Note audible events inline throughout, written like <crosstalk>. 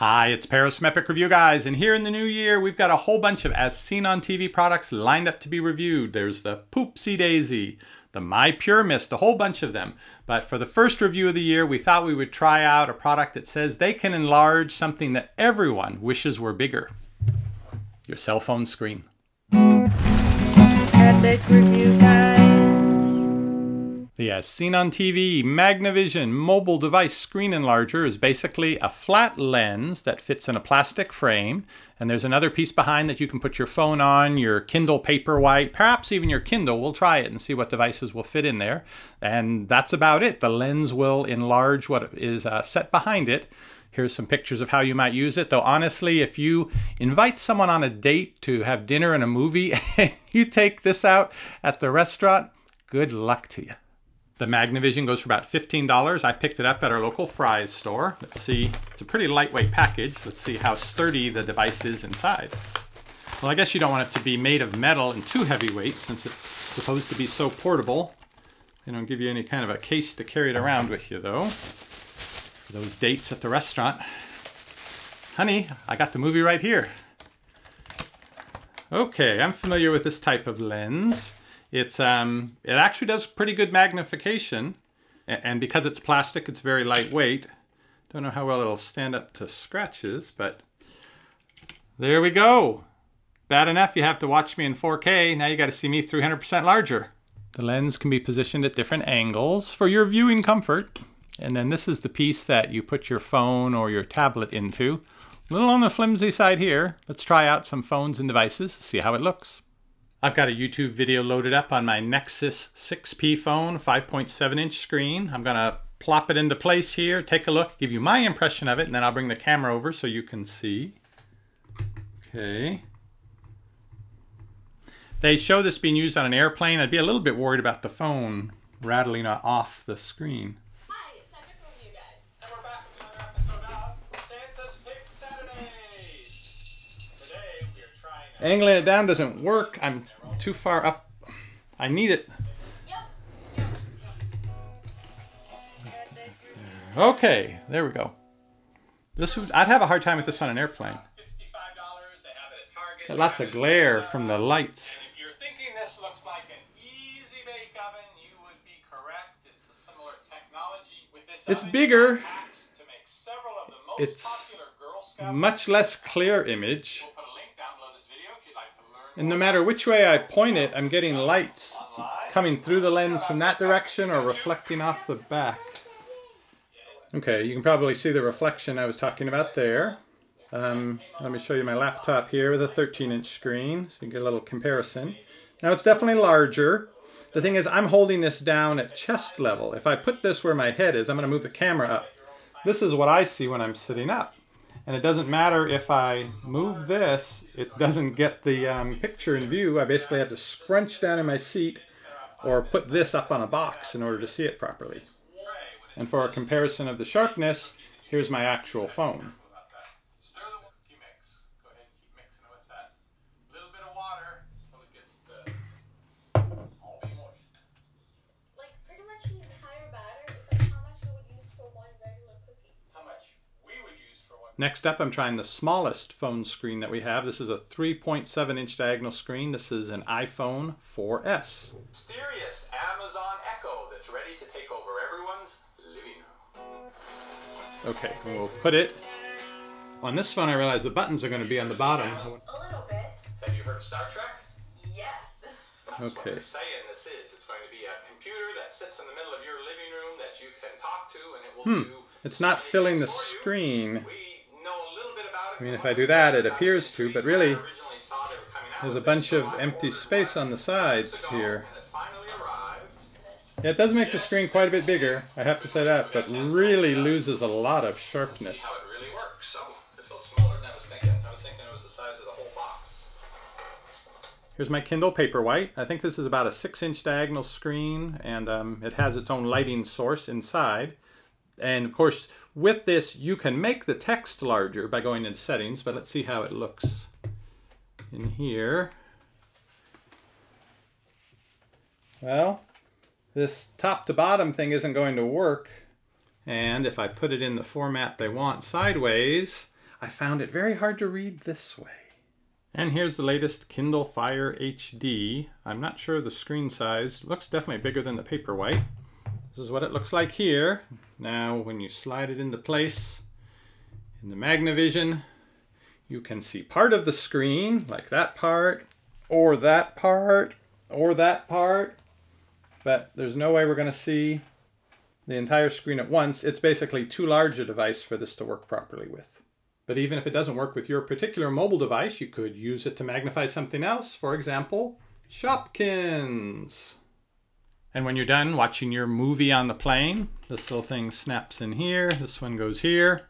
Hi, it's Paris from Epic Review Guys, and here in the new year, we've got a whole bunch of As Seen on TV products lined up to be reviewed. There's the Poopsie Daisy, the My Pure Mist, a whole bunch of them. But for the first review of the year, we thought we would try out a product that says they can enlarge something that everyone wishes were bigger. Your cell phone screen. Epic Review Guys. The As Seen on TV Magnavision mobile device screen enlarger is basically a flat lens that fits in a plastic frame. And there's another piece behind that you can put your phone on, your Kindle Paperwhite, perhaps even your Kindle. We'll try it and see what devices will fit in there. And that's about it. The lens will enlarge what is uh, set behind it. Here's some pictures of how you might use it. Though honestly, if you invite someone on a date to have dinner and a movie, <laughs> and you take this out at the restaurant, good luck to you. The Magnavision goes for about $15. I picked it up at our local Fry's store. Let's see, it's a pretty lightweight package. Let's see how sturdy the device is inside. Well, I guess you don't want it to be made of metal and too heavyweight since it's supposed to be so portable. They don't give you any kind of a case to carry it around with you though. For those dates at the restaurant. Honey, I got the movie right here. Okay, I'm familiar with this type of lens. It's um, it actually does pretty good magnification, and because it's plastic, it's very lightweight. Don't know how well it'll stand up to scratches, but there we go. Bad enough you have to watch me in 4K, now you got to see me 300% larger. The lens can be positioned at different angles for your viewing comfort. And then this is the piece that you put your phone or your tablet into. A little on the flimsy side here. Let's try out some phones and devices, see how it looks. I've got a YouTube video loaded up on my Nexus 6P phone, 5.7 inch screen. I'm gonna plop it into place here, take a look, give you my impression of it, and then I'll bring the camera over so you can see. Okay. They show this being used on an airplane. I'd be a little bit worried about the phone rattling off the screen. Hi, it's Epic Review Guys. And we're back with another episode of Santa's Pick Saturdays. Today we are trying. Angling it down doesn't work. I'm too far up. I need it. Yep. Yep. Epic Review Okay, there we go. This would, I'd have a hard time with this on an airplane. Got lots of glare from the lights. If you're thinking this looks like an easy bake oven, you would be correct. It's a similar technology. With this It's bigger. you can packs to make several of the most It's popular Girl Scout Much less clear image. We'll put a link down below this video if you'd like to learn And no matter which way I point it, I'm getting lights coming through the lens from that direction or reflecting off the back. Okay, you can probably see the reflection I was talking about there. Um, let me show you my laptop here with a 13 inch screen so you can get a little comparison. Now it's definitely larger. The thing is I'm holding this down at chest level. If I put this where my head is, I'm going to move the camera up. This is what I see when I'm sitting up. And it doesn't matter if I move this, it doesn't get the um, picture in view. I basically have to scrunch down in my seat or put this up on a box in order to see it properly. And for a comparison of the sharpness, here's my actual phone. Next up, I'm trying the smallest phone screen that we have. This is a 3.7 inch diagonal screen. This is an iPhone 4S. mysterious Amazon Echo that's ready to take over everyone's living room. Okay, we'll put it. On this phone, I realize the buttons are going to be on the bottom. A little bit. Have you heard of Star Trek? Yes. That's what Okay. they're saying this is. It's going to be a computer that sits in the middle of your living room that you can talk to and it will do Hmm, It's not filling the things you. screen. We know a little bit about it I mean, if I do that, it appears to, but really, There's a bunch of empty space on the sides here. it. Yeah, it does make the screen quite a bit bigger, I have to say that, but really loses a lot of sharpness. Here's my Kindle Paperwhite. I think this is about a 6 inch diagonal screen, and um, it has its own lighting source inside. And of course, with this, you can make the text larger by going into settings, but let's see how it looks in here. Well, this top to bottom thing isn't going to work. And if I put it in the format they want sideways, I found it very hard to read this way. And here's the latest Kindle Fire HD. I'm not sure the screen size. Looks definitely bigger than the Paperwhite. This is what it looks like here. Now when you slide it into place in the Magnavision, you can see part of the screen, like that part, or that part, or that part. But there's no way we're going to see the entire screen at once. It's basically too large a device for this to work properly with. But even if it doesn't work with your particular mobile device, you could use it to magnify something else. For example, Shopkins. And when you're done watching your movie on the plane, this little thing snaps in here, this one goes here,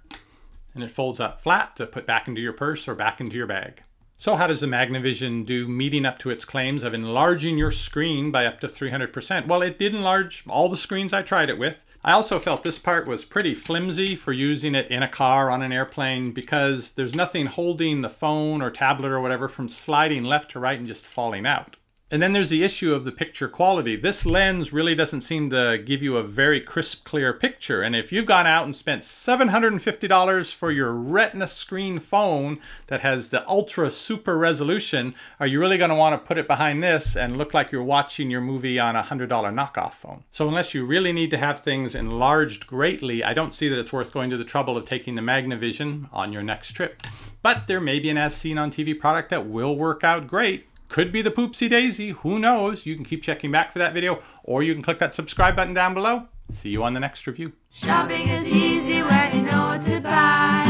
and it folds up flat to put back into your purse or back into your bag. So how does the Magnavision do meeting up to its claims of enlarging your screen by up to 300%? Well, it did enlarge all the screens I tried it with. I also felt this part was pretty flimsy for using it in a car, on an airplane, because there's nothing holding the phone or tablet or whatever from sliding left to right and just falling out. And then there's the issue of the picture quality. This lens really doesn't seem to give you a very crisp, clear picture. And if you've gone out and spent $750 for your Retina screen phone that has the ultra super resolution, are you really going to want to put it behind this and look like you're watching your movie on a $100 knockoff phone? So unless you really need to have things enlarged greatly, I don't see that it's worth going to the trouble of taking the Magnavision on your next trip. But there may be an as seen on TV product that will work out great could be the poopsie daisy. Who knows? You can keep checking back for that video, or you can click that subscribe button down below. See you on the next review. Shopping is easy when you know what to buy.